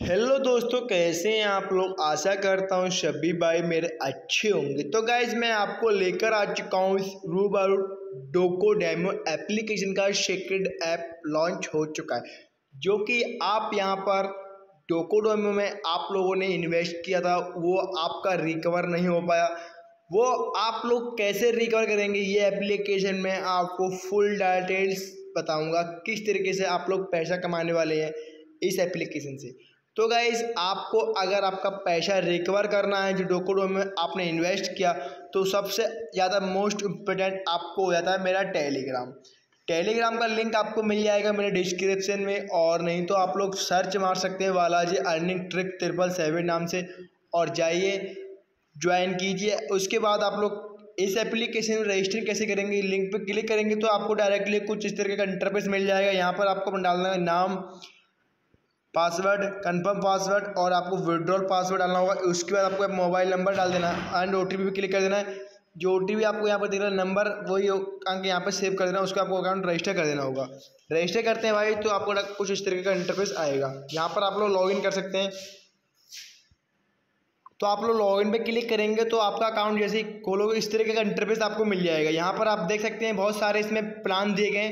Hello दोस्तों, कैसे हैं आप लोग? आशा करता हूँ सभी भाई मेरे अच्छे होंगे। तो गाइज़ मैं आपको लेकर आ चुका हूँ रूबारू डोको डेमो एप्लीकेशन का सेक्रेड ऐप लॉन्च हो चुका है। जो कि आप यहाँ पर डोको डेमो में आप लोगों ने इन्वेस्ट किया था, वो आपका रिकवर नहीं हो पाया। वो आप लोग कैसे रिकवर करेंगे, ये एप्लीकेशन में आपको फुल डिटेल्स बताऊँगा, किस तरीके से आप लोग पैसा कमाने वाले हैं इस एप्लीकेशन से। तो गाइज़ आपको अगर आपका पैसा रिकवर करना है, जो डोकोडो में आपने इन्वेस्ट किया तो सबसे ज़्यादा मोस्ट इम्पोर्टेंट आपको हो जाता है मेरा टेलीग्राम टेलीग्राम का लिंक आपको मिल जाएगा मेरे डिस्क्रिप्शन में, और नहीं तो आप लोग सर्च मार सकते हैं Balaji earning trick triple seven नाम से, और जाइए ज्वाइन कीजिए। उसके बाद आप लोग इस एप्लीकेशन में रजिस्टर कैसे करेंगे लिंक पर क्लिक करेंगे तो आपको डायरेक्टली कुछ इस तरीके का इंटरफेस मिल जाएगा। यहाँ पर आपको डालना है नाम पासवर्ड कंफर्म पासवर्ड और आपको विड्रॉल पासवर्ड डालना होगा। उसके बाद आपको मोबाइल नंबर डाल देना है एंड ओ टी भी क्लिक कर देना। है जो ओ आपको यहाँ पर दिख रहा है नंबर वही अंक यहाँ पर सेव कर देना। उसको आपको अकाउंट रजिस्टर कर देना होगा। रजिस्टर करते हैं भाई तो आपको कुछ इस तरीके का इंटरफेस आएगा। यहाँ पर आप लोग लॉगिन कर सकते हैं। तो आप लोग लॉगिन पे क्लिक करेंगे तो आपका अकाउंट जैसे ही खोलोगे, इस तरीके का इंटरफेस आपको मिल जाएगा। यहाँ पर आप देख सकते हैं, बहुत सारे इसमें प्लान दिए गए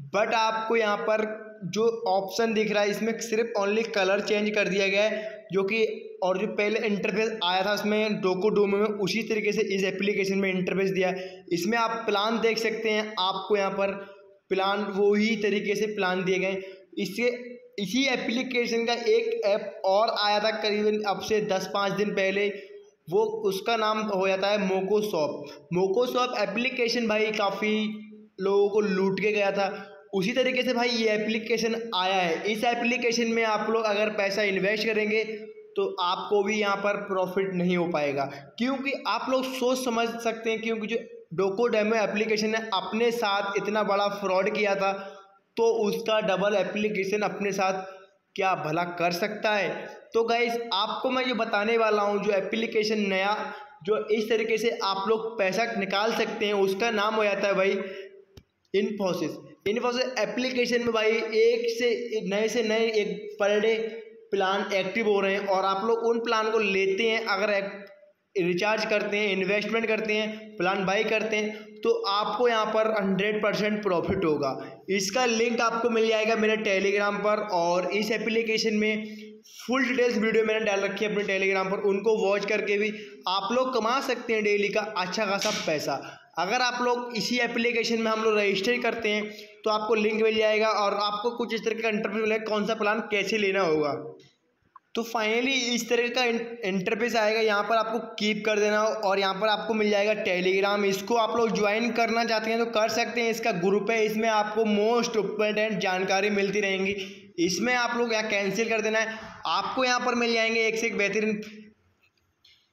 बट आपको यहाँ पर जो ऑप्शन दिख रहा है, इसमें सिर्फ़ ओनली कलर चेंज कर दिया गया है, जो कि और जो पहले इंटरफेस आया था, उसमें डोको डोमो में उसी तरीके से इस एप्लीकेशन में इंटरफेस दिया है। इसमें आप प्लान देख सकते हैं, आपको यहाँ पर प्लान वो ही तरीके से प्लान दिए गए इससे इसी एप्लीकेशन का एक ऐप और आया था करीबन अब से दस पाँच दिन पहले, वो उसका नाम हो जाता है मोको शॉप मोको शॉप एप्लीकेशन भाई काफ़ी लोगों को लूट के गया था। उसी तरीके से भाई ये एप्लीकेशन आया है। इस एप्लीकेशन में आप लोग अगर पैसा इन्वेस्ट करेंगे तो आपको भी यहाँ पर प्रॉफिट नहीं हो पाएगा। क्योंकि आप लोग सोच समझ सकते हैं, क्योंकि जो डोको डेमो एप्लीकेशन ने अपने साथ इतना बड़ा फ्रॉड किया था तो उसका डबल एप्लीकेशन अपने साथ क्या भला कर सकता है? तो गाइज़ आपको मैं ये बताने वाला हूँ, जो एप्लीकेशन नया, जो इस तरीके से आप लोग पैसा निकाल सकते हैं, उसका नाम हो जाता है भाई इन्फोसिस इन्फोसिस एप्लीकेशन में भाई एक से नए से नए एक पर डे प्लान एक्टिव हो रहे हैं और आप लोग उन प्लान को लेते हैं, अगर रिचार्ज करते हैं इन्वेस्टमेंट करते हैं प्लान बाई करते हैं तो आपको यहाँ पर हंड्रेड परसेंट प्रॉफिट होगा। इसका लिंक आपको मिल जाएगा मेरे टेलीग्राम पर और इस एप्लीकेशन में फुल डिटेल्स वीडियो मैंने डाल रखी है अपने टेलीग्राम पर, उनको वॉच करके भी आप लोग कमा सकते हैं डेली का अच्छा खासा पैसा। अगर आप लोग इसी एप्लीकेशन में हम लोग रजिस्टर करते हैं तो आपको लिंक मिल जाएगा और आपको कुछ इस तरह का इंटरफेस मिलेगा, कौन सा प्लान कैसे लेना होगा। तो फाइनली इस तरह का इंटरफेस आएगा, यहाँ पर आपको कीप कर देना हो और यहाँ पर आपको मिल जाएगा टेलीग्राम इसको आप लोग ज्वाइन करना चाहते हैं तो कर सकते हैं, इसका ग्रुप है, इसमें आपको मोस्ट इम्पोर्टेंट जानकारी मिलती रहेंगी। इसमें आप लोग यहाँ कैंसिल कर देना है। आपको यहाँ पर मिल जाएँगे एक से एक बेहतरीन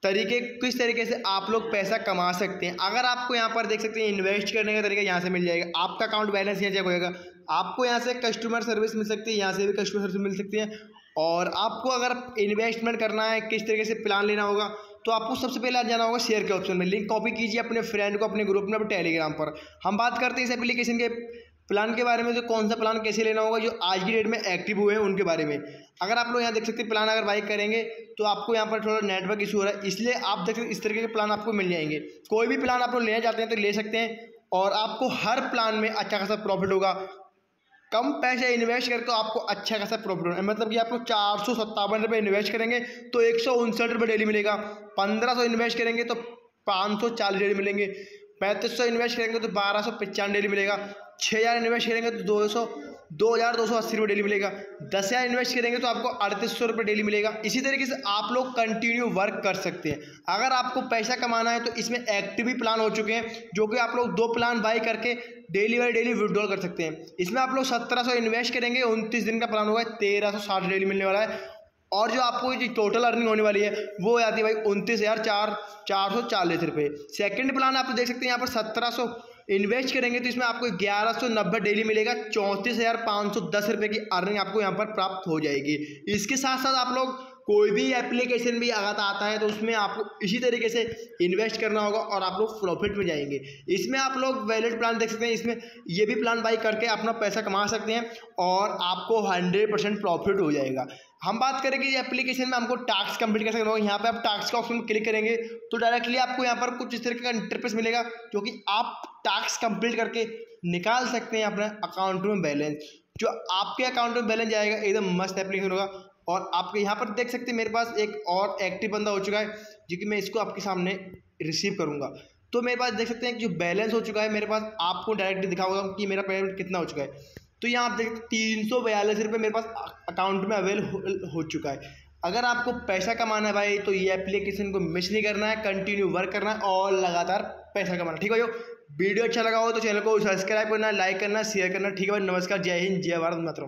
तरीके, किस तरीके से आप लोग पैसा कमा सकते हैं। अगर आपको यहाँ पर देख सकते हैं इन्वेस्ट करने का तरीका यहाँ से मिल जाएगा। आपका अकाउंट बैलेंस यहाँ चेक होएगा आपको यहाँ से कस्टमर सर्विस मिल सकती है, यहाँ से भी कस्टमर सर्विस मिल सकती है। और आपको अगर इन्वेस्टमेंट करना है, किस तरीके से प्लान लेना होगा तो आपको सबसे पहले आ जाना होगा शेयर के ऑप्शन में। लिंक कॉपी कीजिए अपने फ्रेंड को, अपने ग्रुप में टेलीग्राम पर। हम बात करते हैं इस एप्लीकेशन के प्लान के बारे में जो कौन सा प्लान कैसे लेना होगा, जो आज की डेट में एक्टिव हुए हैं, उनके बारे में। अगर आप लोग यहाँ देख सकते हैं, प्लान अगर बाई करेंगे तो आपको यहाँ पर थोड़ा नेटवर्क इशू हो रहा है। इसलिए आप देख सकते इस तरीके के प्लान आपको मिल जाएँगे। कोई भी प्लान आप लोग लेना चाहते हैं तो ले सकते हैं, और आपको हर प्लान में अच्छा खासा प्रॉफिट होगा। कम पैसे इन्वेस्ट करके आपको अच्छा खासा प्रॉफिट होगा। मतलब कि आप लोग चार सौ सत्तावन रुपये इन्वेस्ट करेंगे तो एक सौ उनसठ रुपये डेली मिलेगा। पंद्रह सौ इन्वेस्ट करेंगे तो पाँच सौ चालीस डेली मिलेंगे। पैंतीस सौ इन्वेस्ट करेंगे तो बारह सौ पचानवे डेली मिलेगा। छः हज़ार इन्वेस्ट करेंगे तो दो सौ, दो हज़ार दो सौ अस्सी रुपये डेली मिलेगा। दस हज़ार इन्वेस्ट करेंगे तो आपको अड़तीस सौ रुपये डेली मिलेगा। इसी तरीके से आप लोग कंटिन्यू वर्क कर सकते हैं। अगर आपको पैसा कमाना है तो इसमें एक्टिव ही प्लान हो चुके हैं, जो कि आप लोग दो प्लान बाई करके डेली बाई डेली विड्रॉल कर सकते हैं। इसमें आप लोग सत्रह सौ इन्वेस्ट करेंगे, उनतीस दिन का प्लान होगा, तेरह सौ साठ डेली मिलने वाला है। और जो आपको जो टोटल अर्निंग होने वाली है, वो आती है भाई उनतीस हज़ार चार चार सौ चालीस रुपये सेकेंड प्लान आप देख सकते हैं, यहाँ पर सत्रह सौ इन्वेस्ट करेंगे तो इसमें आपको ग्यारह सौ नब्बे डेली मिलेगा, चौंतीस हज़ार पाँच सौ दस रुपये की अर्निंग आपको यहाँ पर प्राप्त हो जाएगी। इसके साथ साथ आप लोग कोई भी एप्लीकेशन भी अगर आता है तो उसमें आपको इसी तरीके से इन्वेस्ट करना होगा और आप लोग प्रॉफिट में जाएँगे। इसमें आप लोग वैलिड प्लान देख सकते हैं, इसमें ये भी प्लान बाई करके अपना पैसा कमा सकते हैं और आपको हंड्रेड परसेंट प्रॉफिट हो जाएगा। हम बात करें कि एप्लीकेशन में हमको टास्क कंप्लीट कर सकते हो। यहाँ पे आप टास्क का ऑप्शन क्लिक करेंगे तो डायरेक्टली आपको यहाँ पर कुछ इस तरीके का इंटरफेस मिलेगा, जो कि आप टास्क कंप्लीट करके निकाल सकते हैं अपने अकाउंट में बैलेंस जो आपके अकाउंट में बैलेंस जाएगा, एकदम मस्त एप्लीकेशन होगा। और आपके यहाँ पर देख सकते हैं, मेरे पास एक और एक्टिव बंदा हो चुका है, जो कि मैं इसको आपके सामने रिसीव करूँगा। तो मेरे पास देख सकते हैं कि जो बैलेंस हो चुका है, मेरे पास आपको डायरेक्टली दिखाऊँगा कि मेरा पेमेंट कितना हो चुका है। तो यहाँ आप देख तीन सौ बयालीस रुपये मेरे पास अकाउंट में अवेल हो, हो चुका है। अगर आपको पैसा कमाना है भाई तो ये एप्लीकेशन को मिस नहीं करना है कंटिन्यू वर्क करना है और लगातार पैसा कमाना ठीक है भाई वीडियो अच्छा लगा हो तो चैनल को सब्सक्राइब करना लाइक करना शेयर करना। ठीक है भाई? नमस्कार। जय हिंद जय भारत मातरम।